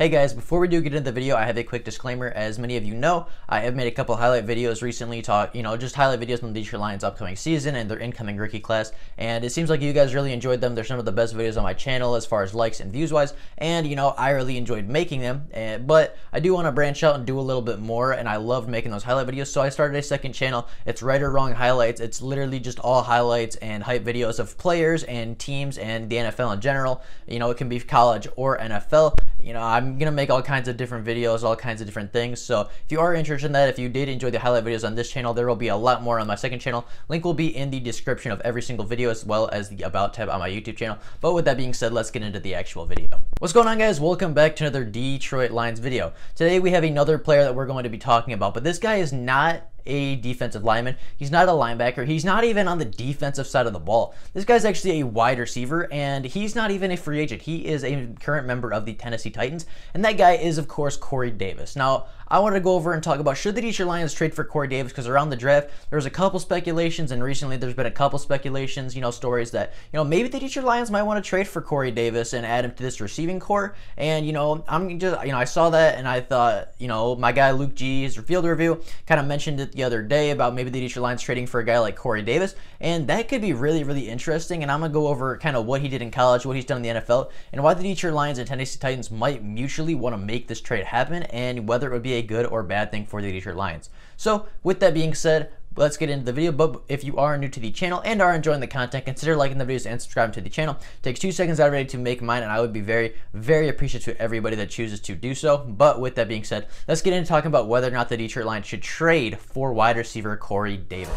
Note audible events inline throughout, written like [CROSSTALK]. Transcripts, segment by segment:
Hey guys, before we do get into the video, I have a quick disclaimer. As many of you know, I have made a couple highlight videos recently, talk, you know, just highlight videos from the Detroit Lions upcoming season and their incoming rookie class. And it seems like you guys really enjoyed them. They're some of the best videos on my channel as far as likes and views wise. And, you know, I really enjoyed making them. And, but I do want to branch out and do a little bit more. And I loved making those highlight videos. So I started a second channel. It's WriterWrong Highlights. It's literally just all highlights and hype videos of players and teams and the NFL in general. You know, it can be college or NFL. You know, I'm to make all kinds of different videos, all kinds of different things. So if you are interested in that, if you did enjoy the highlight videos on this channel, there will be a lot more on my second channel. Link will be in the description of every single video as well as the About tab on my YouTube channel. But with that being said, let's get into the actual video. What's going on guys? Welcome back to another Detroit Lions video. Today we have another player that we're going to be talking about, but this guy is not a defensive lineman. He's not a linebacker. He's not even on the defensive side of the ball. This guy's actually a wide receiver, and he's not even a free agent. He is a current member of the Tennessee Titans, and that guy is, of course, Corey Davis. Now, I wanted to go over and talk about should the Detroit Lions trade for Corey Davis because around the draft there was a couple speculations and recently there's been a couple speculations, you know, stories that you know maybe the Detroit Lions might want to trade for Corey Davis and add him to this receiving corps. And you know, I'm just you know I saw that and I thought you know my guy Luke G, his field review, kind of mentioned it the other day about maybe the Detroit Lions trading for a guy like Corey Davis, and that could be really really interesting. And I'm gonna go over kind of what he did in college, what he's done in the NFL, and why the Detroit Lions and Tennessee Titans might mutually want to make this trade happen, and whether it would be a good or bad thing for the Detroit Lions. So, with that being said, let's get into the video. But if you are new to the channel and are enjoying the content, consider liking the videos and subscribing to the channel. It takes two seconds out of it to make mine, and I would be very, very appreciative to everybody that chooses to do so. But with that being said, let's get into talking about whether or not the Detroit Lions should trade for wide receiver Corey Davis.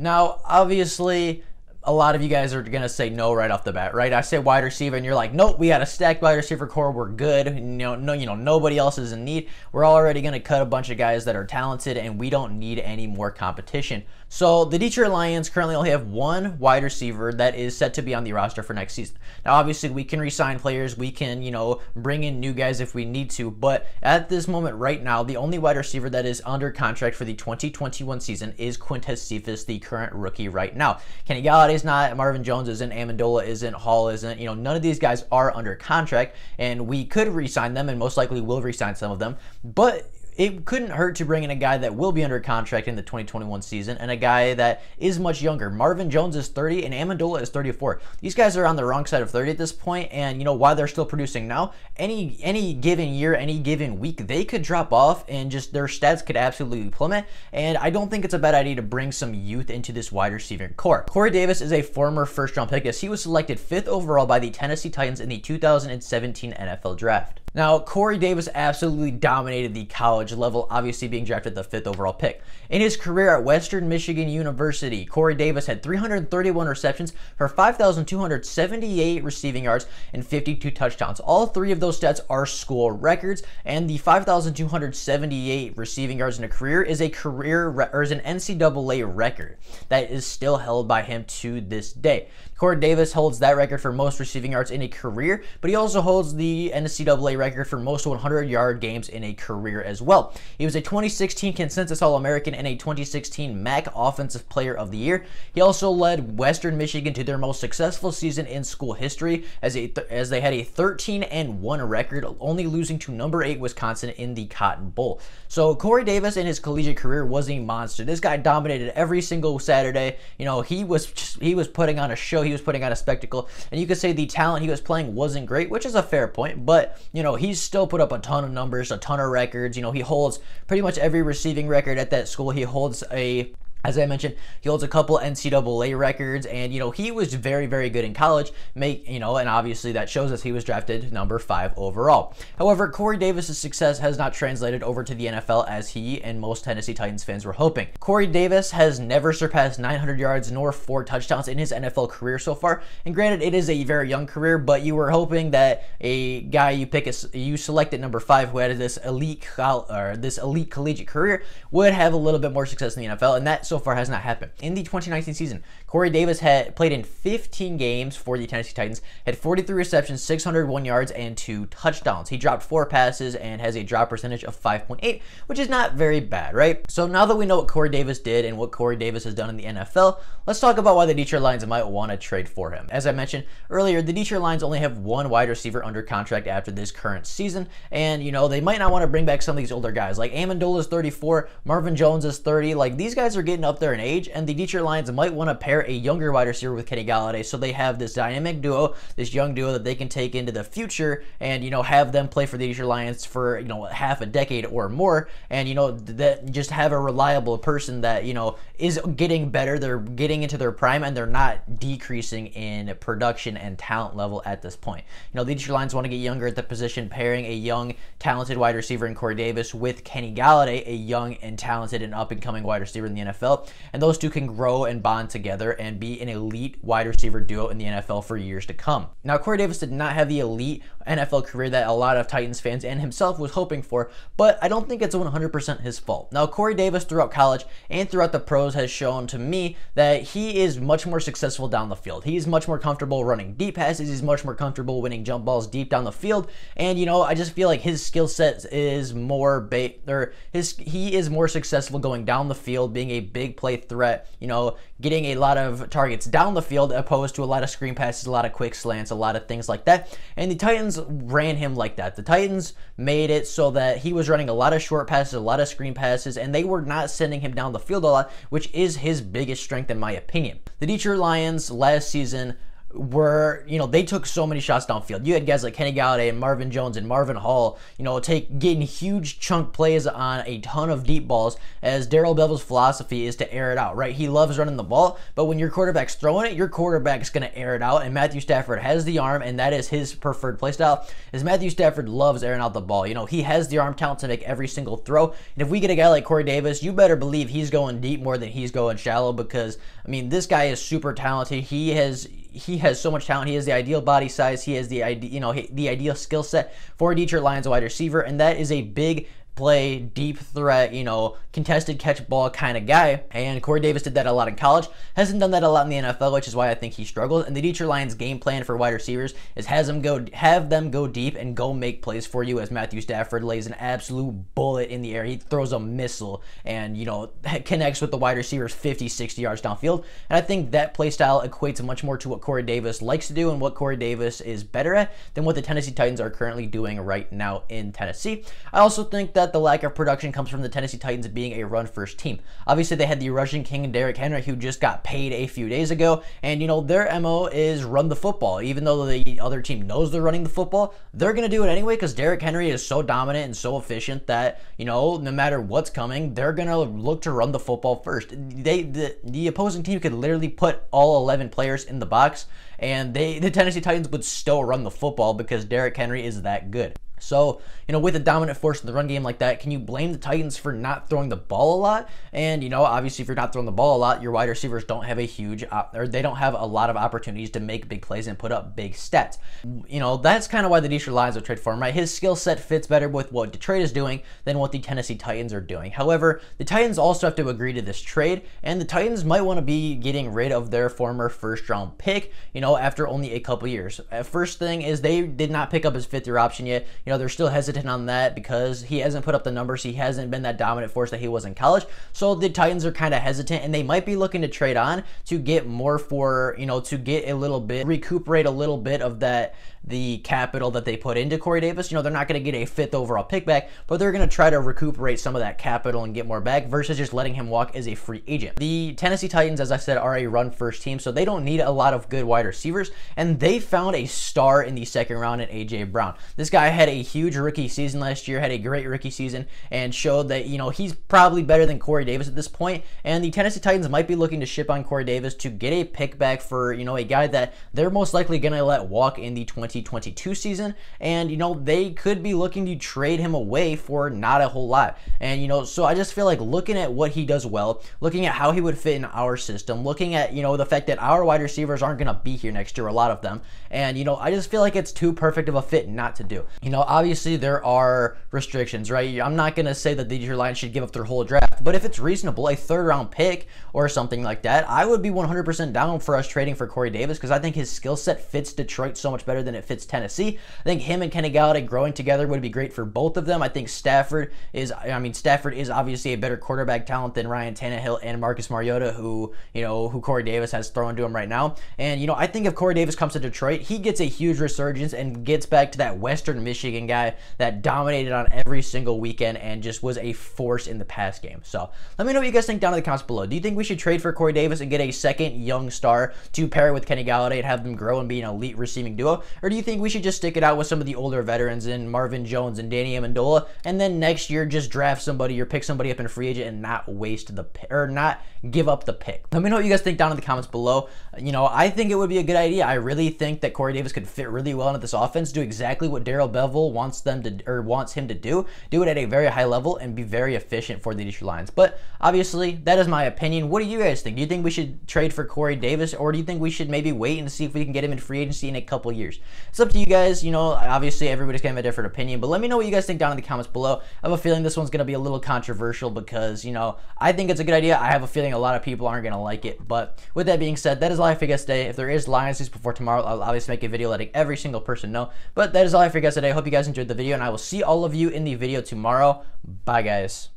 Now, obviously, a lot of you guys are going to say no right off the bat, right? I say wide receiver, and you're like, nope, we got a stacked wide receiver corps. We're good. You know, no, you know, nobody else is in need. We're already going to cut a bunch of guys that are talented, and we don't need any more competition. So the Detroit Lions currently only have one wide receiver that is set to be on the roster for next season. Now, obviously, we can resign players. We can, you know, bring in new guys if we need to. But at this moment, right now, the only wide receiver that is under contract for the 2021 season is Quintez Cephus, the current rookie right now. Kenny Golladay's not, Marvin Jones isn't, Amendola isn't, Hall isn't. You know, none of these guys are under contract, and we could resign them, and most likely will resign some of them. But it couldn't hurt to bring in a guy that will be under contract in the 2021 season and a guy that is much younger. Marvin Jones is 30 and Amendola is 34. These guys are on the wrong side of 30 at this point, and you know why they're still producing now. Any any given year, any given week, they could drop off and just their stats could absolutely plummet. And I don't think it's a bad idea to bring some youth into this wide receiving corps. Corey Davis is a former first round pick as he was selected fifth overall by the Tennessee Titans in the 2017 NFL Draft. Now, Corey Davis absolutely dominated the college level, obviously being drafted the fifth overall pick. In his career at Western Michigan University, Corey Davis had 331 receptions for 5,278 receiving yards and 52 touchdowns. All three of those stats are school records, and the 5,278 receiving yards in a career is a career or is an NCAA record that is still held by him to this day. Corey Davis holds that record for most receiving yards in a career, but he also holds the NCAA record for most 100 yard games in a career as well. He was a 2016 consensus All American and a 2016 MAC Offensive Player of the Year. He also led Western Michigan to their most successful season in school history as, a th- as they had a 13 and 1 record, only losing to number 8 Wisconsin in the Cotton Bowl. So Corey Davis in his collegiate career was a monster. This guy dominated every single Saturday. You know, he was just, he was putting on a show he was putting on a spectacle. And you could say the talent he was playing wasn't great, which is a fair point, but, you know, he's still put up a ton of numbers, a ton of records. You know, he holds pretty much every receiving record at that school. He holds a as I mentioned, he holds a couple NCAA records, and you know he was very, very good in college. Make you know, and obviously that shows us he was drafted number five overall. However, Corey Davis's success has not translated over to the NFL as he and most Tennessee Titans fans were hoping. Corey Davis has never surpassed 900 yards nor four touchdowns in his NFL career so far. And granted, it is a very young career, but you were hoping that a guy you pick, a, you select at number five, who had this elite or this elite collegiate career, would have a little bit more success in the NFL, and that so far has not happened. In the 2019 season, Corey Davis had played in 15 games for the Tennessee Titans, had 43 receptions, 601 yards, and two touchdowns. He dropped four passes and has a drop percentage of 5.8, which is not very bad, right? So now that we know what Corey Davis did and what Corey Davis has done in the NFL, let's talk about why the Detroit Lions might want to trade for him. As I mentioned earlier, the Detroit Lions only have one wide receiver under contract after this current season, and you know they might not want to bring back some of these older guys. Like Amendola is 34, Marvin Jones is 30. Like these guys are getting up there in age, and the Detroit Lions might want to pair a younger wide receiver with Kenny Golladay, so they have this dynamic duo, this young duo that they can take into the future, and you know have them play for the Detroit Lions for you know half a decade or more, and you know that just have a reliable person that you know is getting better. They're getting into their prime, and they're not decreasing in production and talent level at this point. You know the Detroit Lions want to get younger at the position, pairing a young, talented wide receiver in Corey Davis with Kenny Golladay, a young and talented and up and coming wide receiver in the NFL, and those two can grow and bond together and be an elite wide receiver duo in the NFL for years to come. Now, Corey Davis did not have the elite NFL career that a lot of Titans fans and himself was hoping for, but I don't think it's 100% his fault. Now, Corey Davis throughout college and throughout the pros has shown to me that he is much more successful down the field. He's much more comfortable running deep passes, he's much more comfortable winning jump balls deep down the field, and you know, I just feel like his skill set is more bait or his he is more successful going down the field, being a big play threat, you know, getting a lot of targets down the field opposed to a lot of screen passes, a lot of quick slants, a lot of things like that. And the Titans ran him like that. The Titans made it so that he was running a lot of short passes, a lot of screen passes, and they were not sending him down the field a lot, which is his biggest strength in my opinion. The Detroit Lions last season were, you know, they took so many shots downfield. You had guys like Kenny Golladay and Marvin Jones and Marvin Hall, you know, take getting huge chunk plays on a ton of deep balls as Darrell Bevell's philosophy is to air it out, right? He loves running the ball, but when your quarterback's throwing it, your quarterback's going to air it out and Matthew Stafford has the arm and that is his preferred play style. Is Matthew Stafford loves airing out the ball. You know, he has the arm talent to make every single throw. And if we get a guy like Corey Davis, you better believe he's going deep more than he's going shallow because I mean, this guy is super talented. He has he has so much talent. He has the ideal body size. He has the idea, you know, the ideal skill set for a Detroit Lions wide receiver, and that is a big play, deep threat, you know, contested catch ball kind of guy. And Corey Davis did that a lot in college. Hasn't done that a lot in the NFL, which is why I think he struggles. And the Detroit Lions game plan for wide receivers is has them go have them go deep and go make plays for you as Matthew Stafford lays an absolute bullet in the air. He throws a missile and, you know, [LAUGHS] connects with the wide receivers 50, 60 yards downfield. And I think that play style equates much more to what Corey Davis likes to do and what Corey Davis is better at than what the Tennessee Titans are currently doing right now in Tennessee. I also think that that the lack of production comes from the Tennessee Titans being a run first team. Obviously, they had the rushing king and Derrick Henry, who just got paid a few days ago, and you know their mo is run the football. Even though the other team knows they're running the football, they're gonna do it anyway because Derrick Henry is so dominant and so efficient that you know no matter what's coming, they're gonna look to run the football first. They the, the opposing team could literally put all 11 players in the box, and they the Tennessee Titans would still run the football because Derrick Henry is that good. So, you know, with a dominant force in the run game like that, can you blame the Titans for not throwing the ball a lot? And, you know, obviously, if you're not throwing the ball a lot, your wide receivers don't have a huge, or they don't have a lot of opportunities to make big plays and put up big stats. You know, that's kind of why the Detroit Lions would trade for him, right? His skill set fits better with what Detroit is doing than what the Tennessee Titans are doing. However, the Titans also have to agree to this trade, and the Titans might want to be getting rid of their former first round pick, you know, after only a couple years. First thing is they did not pick up his fifth year option yet. You know, they're still hesitant on that because he hasn't put up the numbers. He hasn't been that dominant force that he was in college. So the Titans are kind of hesitant and they might be looking to trade on to get more for, you know, to get a little bit, recuperate a little bit of that the capital that they put into Corey Davis. You know, they're not going to get a fifth overall pick back, but they're going to try to recuperate some of that capital and get more back versus just letting him walk as a free agent. The Tennessee Titans, as I said, are a run first team, so they don't need a lot of good wide receivers, and they found a star in the second round in AJ Brown. This guy had a huge rookie season last year, had a great rookie season, and showed that, you know, he's probably better than Corey Davis at this point. point, and the Tennessee Titans might be looking to ship on Corey Davis to get a pick back for, you know, a guy that they're most likely going to let walk in the 2022 season. And, you know, they could be looking to trade him away for not a whole lot. And, you know, so I just feel like looking at what he does well, looking at how he would fit in our system, looking at, you know, the fact that our wide receivers aren't going to be here next year, a lot of them. And, you know, I just feel like it's too perfect of a fit not to do. You know, obviously there are restrictions, right? I'm not going to say that the Detroit Lions should give up their whole draft, but if it's reasonable, a third round pick or something like that, I would be 100% down for us trading for Corey Davis because I think his skill set fits Detroit so much better than it fits Tennessee. I think him and Kenny Golladay growing together would be great for both of them. I think Stafford is, I mean, Stafford is obviously a better quarterback talent than Ryan Tannehill and Marcus Mariota, who, you know, who Corey Davis has thrown to him right now. And, you know, I think if Corey Davis comes to Detroit, he gets a huge resurgence and gets back to that Western Michigan guy that dominated on every single weekend and just was a force in the pass game. So let me know what you guys think down in the comments below. Do you think we should trade for Corey Davis and get a second young star to pair with Kenny Golladay and have them grow and be an elite receiving duo? Or do you think we should just stick it out with some of the older veterans and Marvin Jones and Danny Amendola and then next year just draft somebody or pick somebody up in free agent and not waste the or not give up the pick? Let me know what you guys think down in the comments below. You know, I think it would be a good idea. I really think that Corey Davis could fit really well into this offense, do exactly what Darrell Bevell wants them to or wants him to do, do it at a very high level and be very efficient for the Detroit Lions. But obviously, that is my opinion. What do you guys think? Do you think we should trade for Corey Davis or do you think we should maybe wait and see if we can get him in free agency in a couple years? It's up to you guys. You know, obviously everybody's gonna have a different opinion, but let me know what you guys think down in the comments below. I have a feeling this one's gonna be a little controversial because, you know, I think it's a good idea. I have a feeling a lot of people aren't gonna like it. But with that being said, that is all I have for you guys today. If there is Lions news before tomorrow, I'll obviously make a video letting every single person know. But that is all I have for you guys today. I hope you guys enjoyed the video, and I will see all of you in the video tomorrow. Bye, guys.